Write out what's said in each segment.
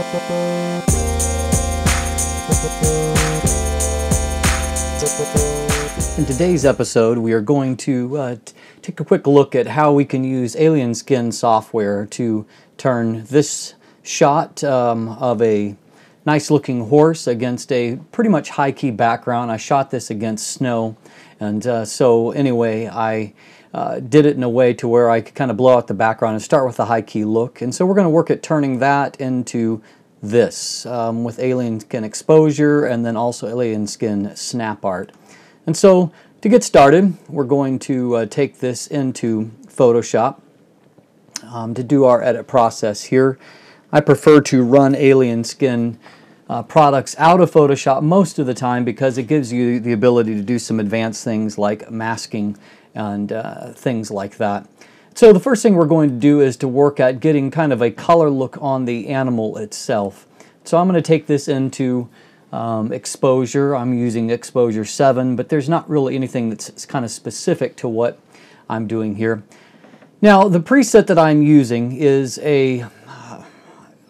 In today's episode, we are going to uh, take a quick look at how we can use Alien Skin software to turn this shot um, of a nice looking horse against a pretty much high key background. I shot this against snow, and uh, so anyway, I uh, did it in a way to where I could kind of blow out the background and start with a high key look. And so we're going to work at turning that into this um, with alien skin exposure and then also alien skin snap art. And so to get started, we're going to uh, take this into Photoshop um, to do our edit process here. I prefer to run alien skin uh, products out of Photoshop most of the time because it gives you the ability to do some advanced things like masking and uh, things like that. So the first thing we're going to do is to work at getting kind of a color look on the animal itself. So I'm going to take this into um, exposure. I'm using exposure 7, but there's not really anything that's kind of specific to what I'm doing here. Now the preset that I'm using is a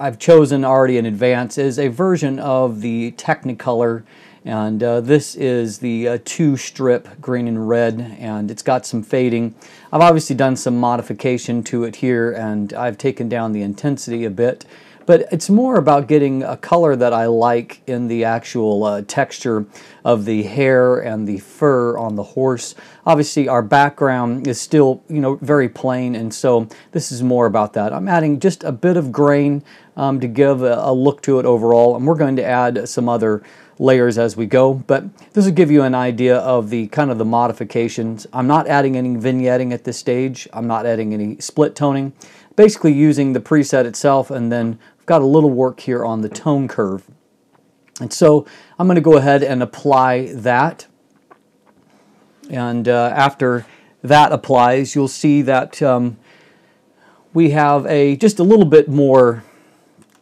I've chosen already in advance is a version of the Technicolor and uh, this is the uh, two strip green and red and it's got some fading. I've obviously done some modification to it here and I've taken down the intensity a bit but it's more about getting a color that I like in the actual uh, texture of the hair and the fur on the horse. Obviously our background is still you know very plain and so this is more about that. I'm adding just a bit of grain um, to give a, a look to it overall and we're going to add some other layers as we go, but this will give you an idea of the kind of the modifications. I'm not adding any vignetting at this stage. I'm not adding any split toning. Basically using the preset itself and then got a little work here on the tone curve. And so I'm going to go ahead and apply that. And uh, after that applies, you'll see that um, we have a just a little bit more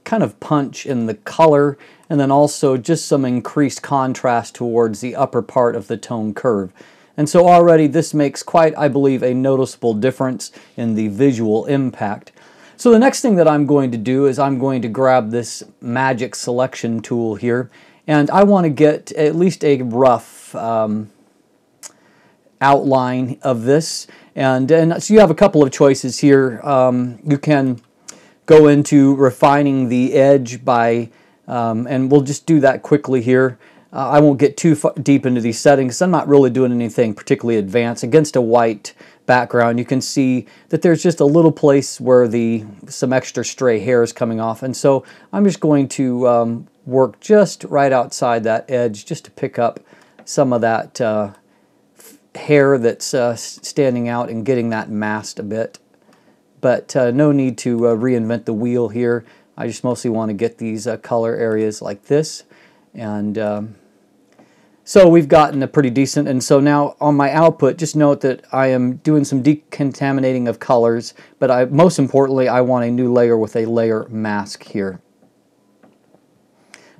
kind of punch in the color and then also just some increased contrast towards the upper part of the tone curve. And so already this makes quite, I believe, a noticeable difference in the visual impact. So the next thing that I'm going to do is I'm going to grab this magic selection tool here and I want to get at least a rough um, outline of this and, and so you have a couple of choices here. Um, you can go into refining the edge by um, and we'll just do that quickly here. Uh, I won't get too deep into these settings. I'm not really doing anything particularly advanced. Against a white background, you can see that there's just a little place where the some extra stray hair is coming off. And so I'm just going to um, work just right outside that edge just to pick up some of that uh, hair that's uh, standing out and getting that masked a bit. But uh, no need to uh, reinvent the wheel here. I just mostly want to get these uh, color areas like this. And um, so we've gotten a pretty decent, and so now on my output, just note that I am doing some decontaminating of colors, but I, most importantly, I want a new layer with a layer mask here.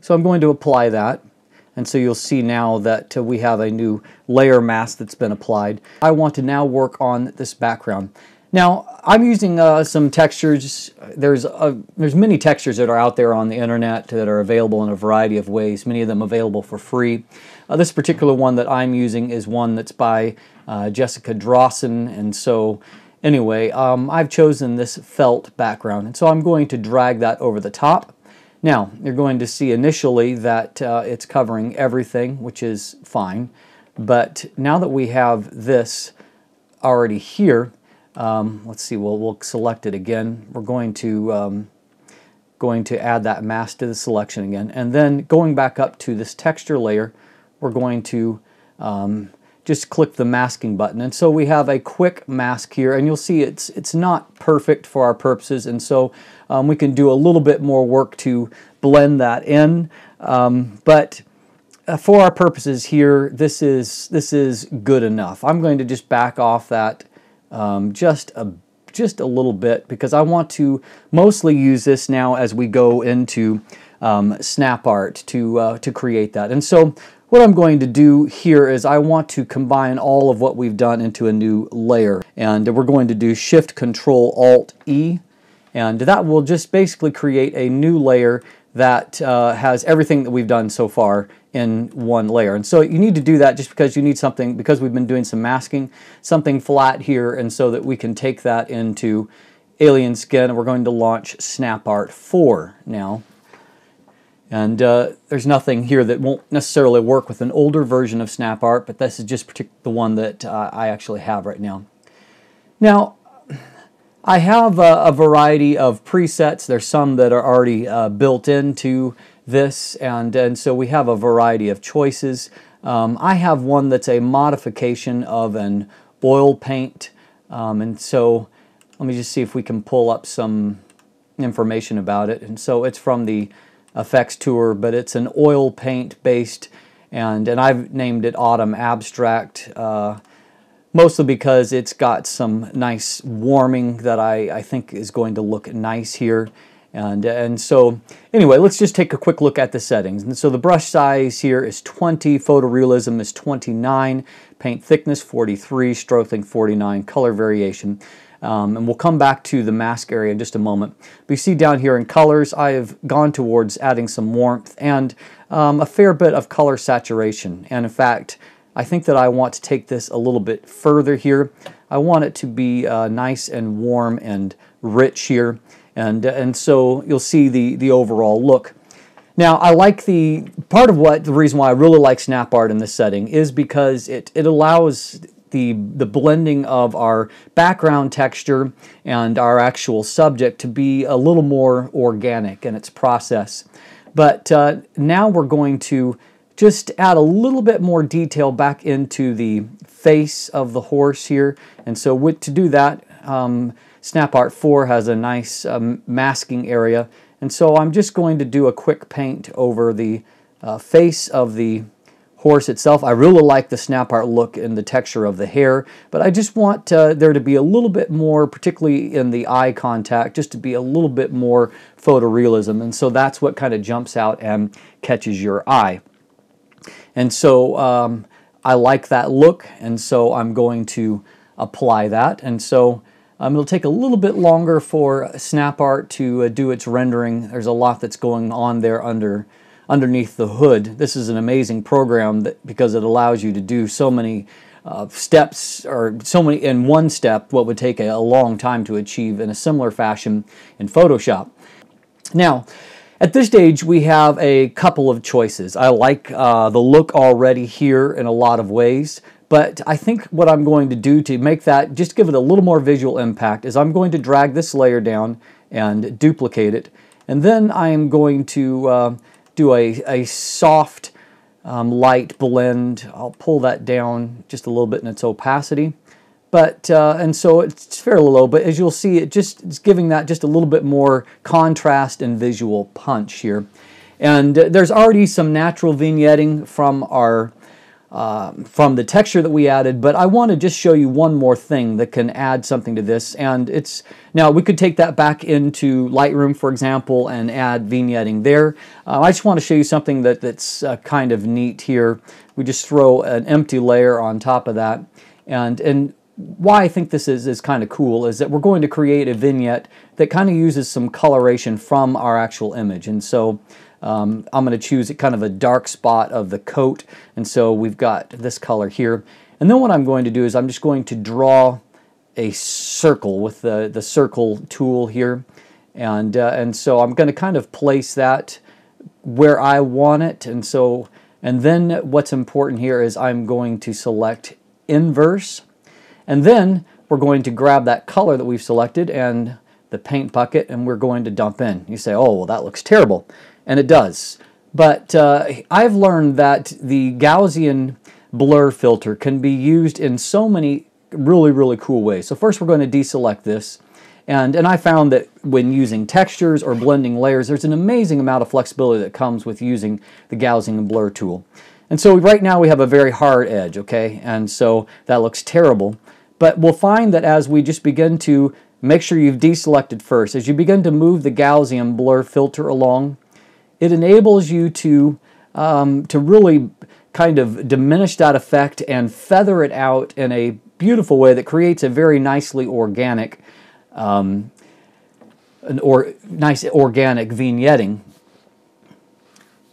So I'm going to apply that. And so you'll see now that uh, we have a new layer mask that's been applied. I want to now work on this background. Now, I'm using uh, some textures. There's uh, there's many textures that are out there on the internet that are available in a variety of ways, many of them available for free. Uh, this particular one that I'm using is one that's by uh, Jessica Drossin, and so anyway, um, I've chosen this felt background, and so I'm going to drag that over the top. Now, you're going to see initially that uh, it's covering everything, which is fine, but now that we have this already here, um, let's see, we'll, we'll select it again. We're going to, um, going to add that mask to the selection again. And then going back up to this texture layer, we're going to um, just click the masking button. And so we have a quick mask here, and you'll see it's, it's not perfect for our purposes, and so um, we can do a little bit more work to blend that in. Um, but uh, for our purposes here, this is, this is good enough. I'm going to just back off that um, just a just a little bit because I want to mostly use this now as we go into um, SnapArt to, uh, to create that. And so what I'm going to do here is I want to combine all of what we've done into a new layer. And we're going to do Shift Control Alt E And that will just basically create a new layer that uh, has everything that we've done so far in one layer. And so you need to do that just because you need something, because we've been doing some masking, something flat here, and so that we can take that into Alien Skin. And we're going to launch SnapArt 4 now. And uh, there's nothing here that won't necessarily work with an older version of SnapArt, but this is just the one that uh, I actually have right now. Now, I have a, a, variety of presets. There's some that are already uh, built into this, and, and so we have a variety of choices. Um, I have one that's a modification of an oil paint, um, and so let me just see if we can pull up some information about it. And so it's from the effects tour, but it's an oil paint based, and, and I've named it Autumn Abstract, uh, mostly because it's got some nice warming that I, I think is going to look nice here. And, and so anyway, let's just take a quick look at the settings. And so the brush size here is 20, photorealism is 29, paint thickness 43, stroke length 49, color variation um, and we'll come back to the mask area in just a moment. But you see down here in colors, I have gone towards adding some warmth and um, a fair bit of color saturation. And in fact, I think that I want to take this a little bit further here. I want it to be uh, nice and warm and rich here. And, and so you'll see the, the overall look. Now, I like the part of what the reason why I really like SnapArt in this setting is because it, it allows the, the blending of our background texture and our actual subject to be a little more organic in its process. But uh, now we're going to just add a little bit more detail back into the face of the horse here. And so with, to do that, um, SnapArt 4 has a nice um, masking area. And so I'm just going to do a quick paint over the uh, face of the horse itself. I really like the SnapArt look and the texture of the hair, but I just want uh, there to be a little bit more, particularly in the eye contact, just to be a little bit more photorealism. And so that's what kind of jumps out and catches your eye. And so um, I like that look, and so I'm going to apply that. And so um, it'll take a little bit longer for SnapArt to uh, do its rendering. There's a lot that's going on there under underneath the hood. This is an amazing program that, because it allows you to do so many uh, steps or so many in one step what would take a, a, long time to achieve in a similar fashion in Photoshop. Now, at this stage, we have a couple of choices. I like uh, the look already here in a lot of ways, but I think what I'm going to do to make that, just give it a little more visual impact, is I'm going to drag this layer down and duplicate it. And then I am going to uh, do a, a soft um, light blend. I'll pull that down just a little bit in its opacity. But, uh, and so it's fairly low, but as you'll see, it just it's giving that just a little bit more contrast and visual punch here. And uh, there's already some natural vignetting from our uh, from the texture that we added, but I want to just show you one more thing that can add something to this. And it's now we could take that back into Lightroom, for example, and add vignetting there. Uh, I just want to show you something that, that's uh, kind of neat here. We just throw an empty layer on top of that. And, and why I think this is, is kind of cool is that we're going to create a vignette that kind of uses some coloration from our actual image. And so um, I'm going to choose kind of a dark spot of the coat and so we've got this color here. And then what I'm going to do is I'm just going to draw a circle with the, the circle tool here. And, uh, and so I'm going to kind of place that where I want it. And so and then what's important here is I'm going to select inverse. And then we're going to grab that color that we've selected and the paint bucket and we're going to dump in. You say, oh, well, that looks terrible and it does. But uh, I've learned that the Gaussian blur filter can be used in so many really, really cool ways. So first we're going to deselect this. And, and I found that when using textures or blending layers, there's an amazing amount of flexibility that comes with using the Gaussian blur tool. And so right now we have a very hard edge, okay? And so that looks terrible. But we'll find that as we just begin to make sure you've deselected first, as you begin to move the Gaussian blur filter along, it enables you to, um, to really kind of diminish that effect and feather it out in a beautiful way that creates a very nicely organic um, an or, nice organic vignetting.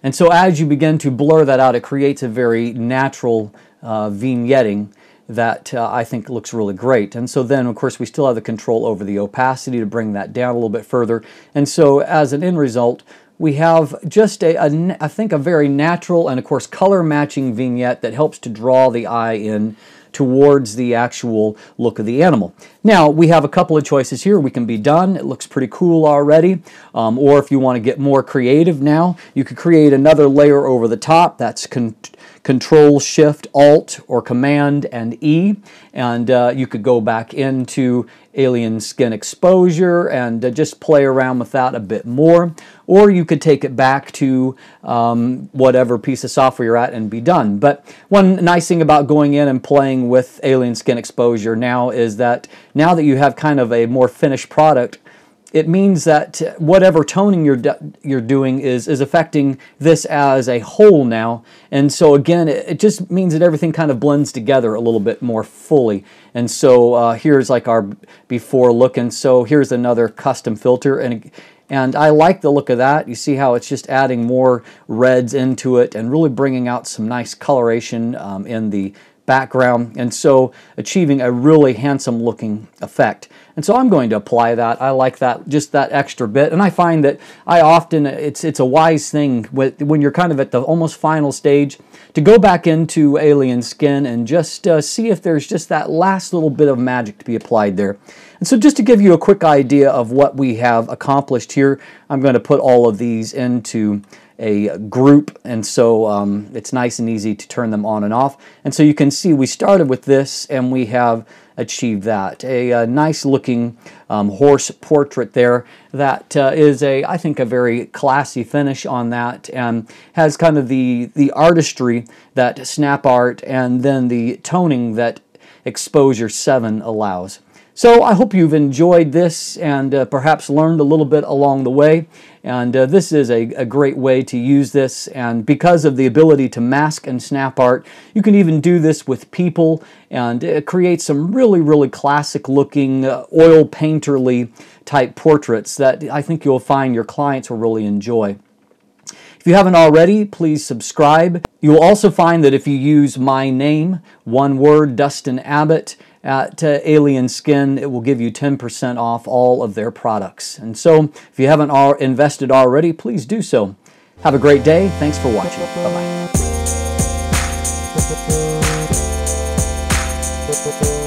And so as you begin to blur that out, it creates a very natural uh, vignetting that uh, I think looks really great. And so then, of course, we still have the control over the opacity to bring that down a little bit further. And so as an end result, we have just a, a I think a very natural and of course color matching vignette that helps to draw the eye in towards the actual look of the animal. Now, we have a couple of choices here. We can be done. It looks pretty cool already. Um, or if you want to get more creative now, you could create another layer over the top. That's con Control Shift Alt or Command and E and uh, you could go back into alien skin exposure and uh, just play around with that a bit more or you could take it back to um, whatever piece of software you're at and be done. But one nice thing about going in and playing with alien skin exposure now is that now that you have kind of a more finished product it means that whatever toning you're you're doing is is affecting this as a whole now. And so again it, it, just means that everything kind of blends together a little bit more fully. And so uh, here's like our before look. And so here's another custom filter. And and I like the look of that. You see how it's just adding more reds into it and really bringing out some nice coloration um, in the background and so achieving a really handsome looking effect. And so I'm going to apply that. I like that, just that extra bit. And I find that I often, it's, it's a wise thing when you're kind of at the almost final stage to go back into Alien Skin and just uh, see if there's just that last little bit of magic to be applied there. And so just to give you a quick idea of what we have accomplished here, I'm going to put all of these into a group. And so um, it's nice and easy to turn them on and off. And so you can see we started with this and we have achieved that. A, a nice looking um, horse portrait there that uh, is a I think a very classy finish on that and has kind of the the artistry that snap art and then the toning that exposure 7 allows so I hope you've enjoyed this and uh, perhaps learned a little bit along the way. And uh, this is a, a, great way to use this. And because of the ability to mask and snap art, you can even do this with people and it creates some really, really classic looking uh, oil painterly type portraits that I think you'll find your clients will really enjoy. If you haven't already, please subscribe. You will also find that if you use my name, one word, Dustin Abbott, at uh, Alien Skin, it will give you 10% off all of their products. And so, if you haven't all invested already, please do so. Have a great day. Thanks for watching. Bye-bye.